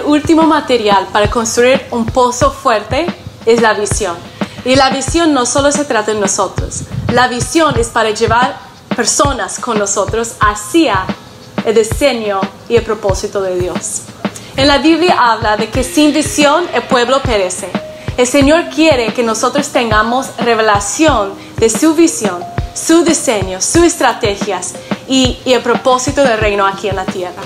último material para construir un pozo fuerte es la visión. Y la visión no solo se trata de nosotros, la visión es para llevar personas con nosotros hacia el diseño y el propósito de Dios. En la Biblia habla de que sin visión el pueblo perece. El Señor quiere que nosotros tengamos revelación de su visión, su diseño, sus estrategias y, el propósito del reino aquí en la tierra.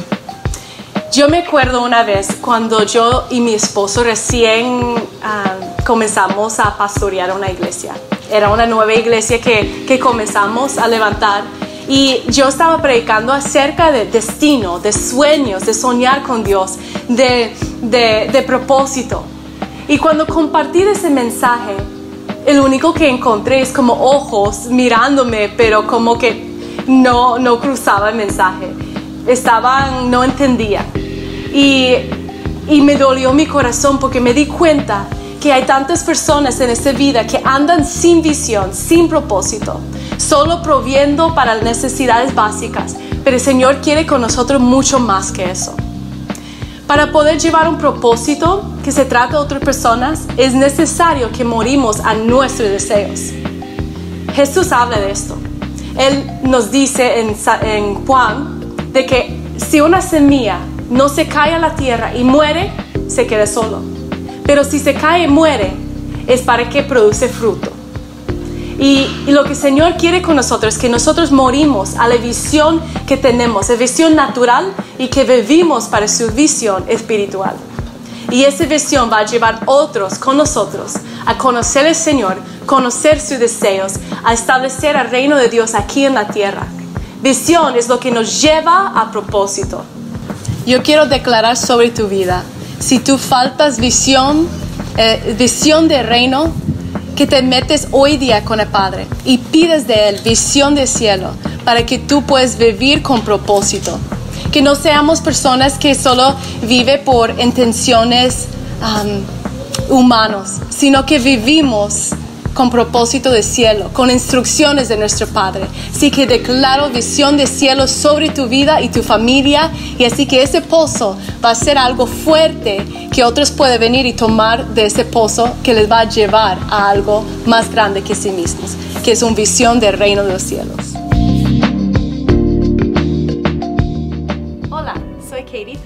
Yo me acuerdo una vez cuando yo y mi esposo recién ah, comenzamos a pastorear una iglesia. Era una nueva iglesia que, que comenzamos a levantar y yo estaba predicando acerca de destino, de sueños, de soñar con Dios, de, de, de propósito. Y cuando compartí ese mensaje, el único que encontré es como ojos mirándome, pero como que no, no cruzaba el mensaje. Estaban, no entendía. Y, y me dolió mi corazón porque me di cuenta que hay tantas personas en esta vida que andan sin visión, sin propósito, solo proviendo para necesidades básicas. Pero el Señor quiere con nosotros mucho más que eso. Para poder llevar un propósito que se trata de otras personas, es necesario que morimos a nuestros deseos. Jesús habla de esto. Él nos dice en, en Juan de que si una semilla no se cae a la tierra y muere, se queda solo. Pero si se cae y muere, es para que produce fruto. Y, lo que el Señor quiere con nosotros es que nosotros morimos a la visión que tenemos, la visión natural y que vivimos para su visión espiritual. Y esa visión va a llevar otros con nosotros a conocer al Señor, conocer sus deseos, a establecer el reino de Dios aquí en la tierra. Visión es lo que nos lleva a propósito. Yo quiero declarar sobre tu vida, si tú faltas visión, eh, visión de reino, que te metes hoy día con el Padre y pides de Él visión del cielo para que tú puedas vivir con propósito. Que no seamos personas que solo vive por intenciones um, humanos, sino que vivimos con propósito de cielo, con instrucciones de nuestro Padre. Así que declaro visión de cielo sobre tu vida y tu familia y así que ese pozo va a ser algo fuerte que otros pueden venir y tomar de ese pozo que les va a llevar a algo más grande que sí mismos, que es una visión del reino de los cielos. Hola, soy Katie.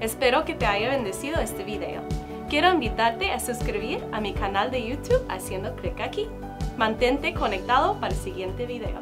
Espero que te haya bendecido este video. Quiero invitarte a suscribir a mi canal de YouTube haciendo clic aquí. Mantente conectado para el siguiente video.